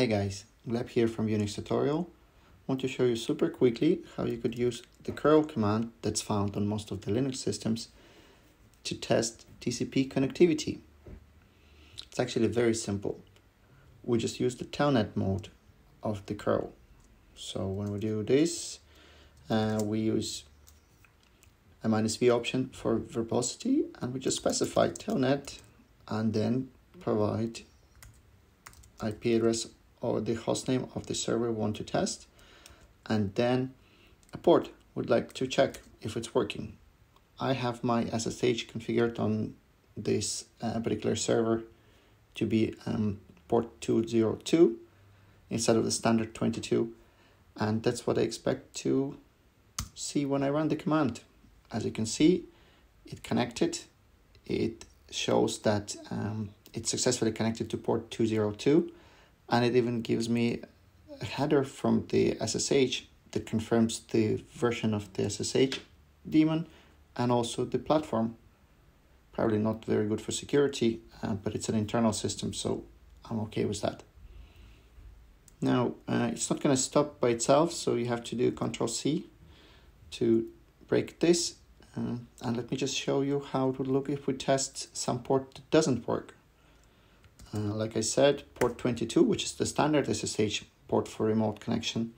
Hey guys, Gleb here from Unix tutorial. I want to show you super quickly how you could use the curl command that's found on most of the Linux systems to test TCP connectivity. It's actually very simple. We just use the telnet mode of the curl. So when we do this, uh, we use a minus v option for verbosity and we just specify telnet and then provide IP address or the hostname of the server we want to test and then a port would like to check if it's working. I have my SSH configured on this uh, particular server to be um, port 202 instead of the standard 22 and that's what I expect to see when I run the command. As you can see it connected it shows that um, it's successfully connected to port 202 and it even gives me a header from the SSH that confirms the version of the SSH daemon and also the platform. Probably not very good for security, uh, but it's an internal system, so I'm okay with that. Now, uh, it's not going to stop by itself, so you have to do Control C to break this. Uh, and let me just show you how it would look if we test some port that doesn't work. Uh, like I said, port 22, which is the standard SSH port for remote connection,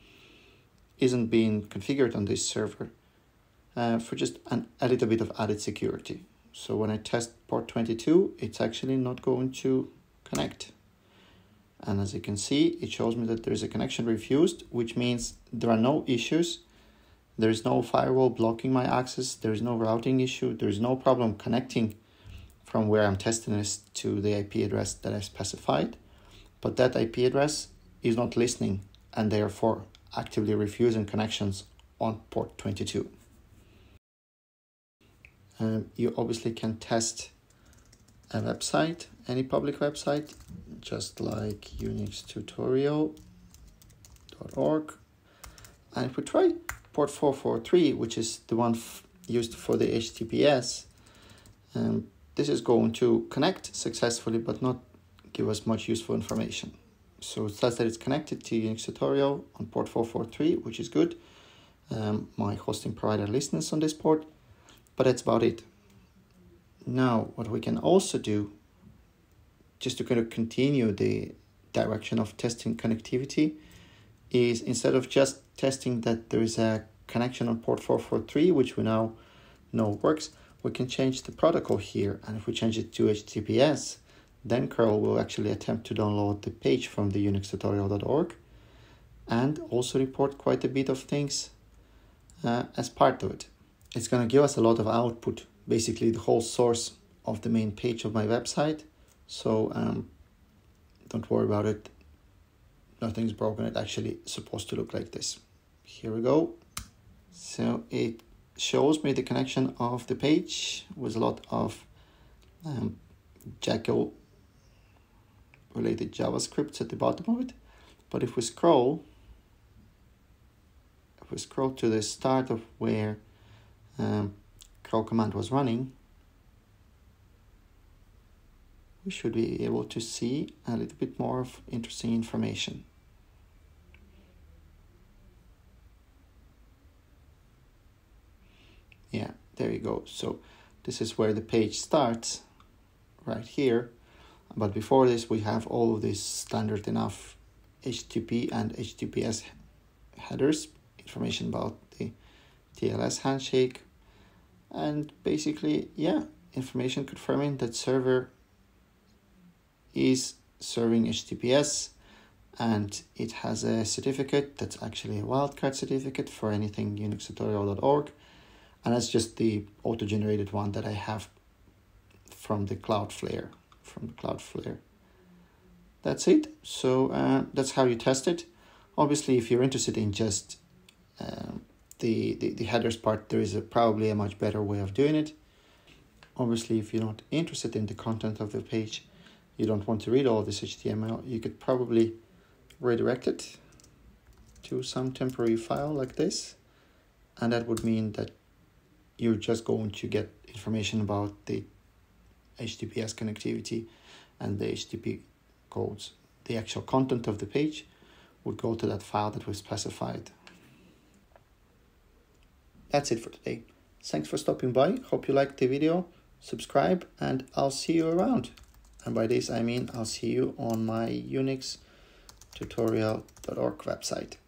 isn't being configured on this server uh, for just an, a little bit of added security. So when I test port 22, it's actually not going to connect. And as you can see, it shows me that there is a connection refused, which means there are no issues. There is no firewall blocking my access. There is no routing issue. There is no problem connecting from where I'm testing this to the IP address that I specified, but that IP address is not listening and therefore actively refusing connections on port 22. Um, you obviously can test a website, any public website, just like unixtutorial.org. And if we try port 443, which is the one used for the HTTPS, um, this is going to connect successfully but not give us much useful information. So it says that it's connected to Unix tutorial on port 443, which is good. Um, my hosting provider listens on this port, but that's about it. Now, what we can also do, just to kind of continue the direction of testing connectivity, is instead of just testing that there is a connection on port 443, which we now know works, we can change the protocol here. And if we change it to HTTPS, then curl will actually attempt to download the page from the unixtutorial.org and also report quite a bit of things uh, as part of it. It's going to give us a lot of output, basically the whole source of the main page of my website. So um, don't worry about it. Nothing's broken. It's actually supposed to look like this. Here we go. So it shows me the connection of the page with a lot of um, Jekyll related JavaScripts at the bottom of it. But if we scroll, if we scroll to the start of where um, curl command was running, we should be able to see a little bit more of interesting information. Yeah there you go. So this is where the page starts right here. But before this we have all of these standard enough HTTP and HTTPS headers information about the TLS handshake. And basically yeah information confirming that server is serving HTTPS and it has a certificate that's actually a wildcard certificate for anything unixtutorial.org and that's just the auto-generated one that I have from the Cloudflare from the Cloudflare. That's it. So uh, that's how you test it. Obviously if you're interested in just um, the, the the headers part there is a, probably a much better way of doing it. Obviously if you're not interested in the content of the page you don't want to read all this HTML you could probably redirect it to some temporary file like this. And that would mean that you're just going to get information about the HTTPS connectivity and the HTTP codes the actual content of the page would go to that file that we specified. That's it for today. Thanks for stopping by. Hope you liked the video. Subscribe and I'll see you around. And by this I mean I'll see you on my Unix tutorial.org website.